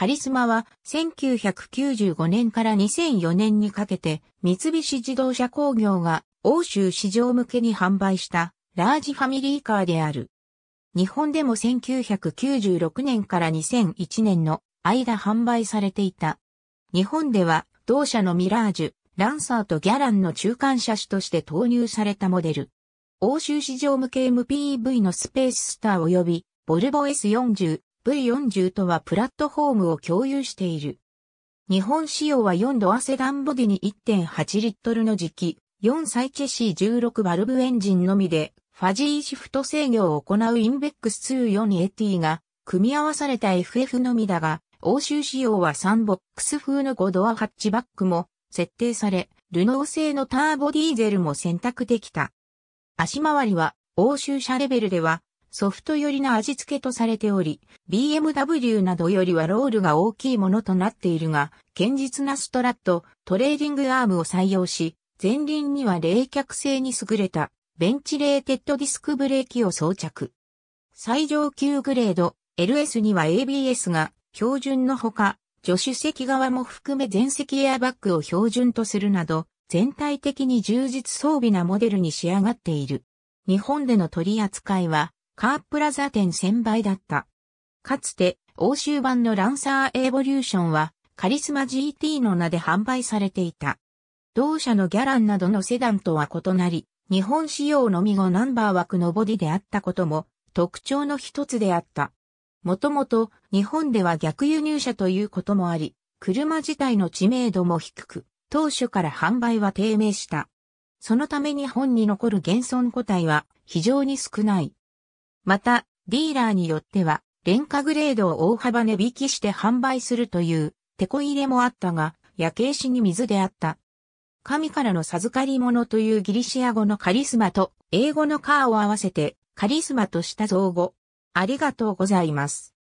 カリスマは1995年から2004年にかけて三菱自動車工業が欧州市場向けに販売したラージファミリーカーである。日本でも1996年から2001年の間販売されていた。日本では同社のミラージュ、ランサーとギャランの中間車種として投入されたモデル。欧州市場向け MPV のスペーススター及びボルボ S40、V40 とはプラットフォームを共有している。日本仕様は4ドアセダンボディに1.8リットルの時期、4サイチェ C16 バルブエンジンのみで、ファジーシフト制御を行うインベックス 24AT が、組み合わされた FF のみだが、欧州仕様は3ボックス風の5ドアハッチバックも設定され、ルノー製のターボディーゼルも選択できた。足回りは欧州車レベルではソフト寄りな味付けとされており、BMW などよりはロールが大きいものとなっているが、堅実なストラット、トレーリングアームを採用し、前輪には冷却性に優れたベンチレーテッドディスクブレーキを装着。最上級グレード LS には ABS が標準のほか、助手席側も含め全席エアバッグを標準とするなど、全体的に充実装備なモデルに仕上がっている。日本での取り扱いはカープラザ店1000倍だった。かつて、欧州版のランサーエボリューションは、カリスマ GT の名で販売されていた。同社のギャランなどのセダンとは異なり、日本仕様のみ5ナンバー枠のボディであったことも特徴の一つであった。もともと日本では逆輸入車ということもあり、車自体の知名度も低く、当初から販売は低迷した。そのため日本に残る現存個体は非常に少ない。また、ディーラーによっては、廉価グレードを大幅値引きして販売するという、手こ入れもあったが、焼け石に水であった。神からの授かり物というギリシア語のカリスマと英語のカーを合わせてカリスマとした造語。ありがとうございます。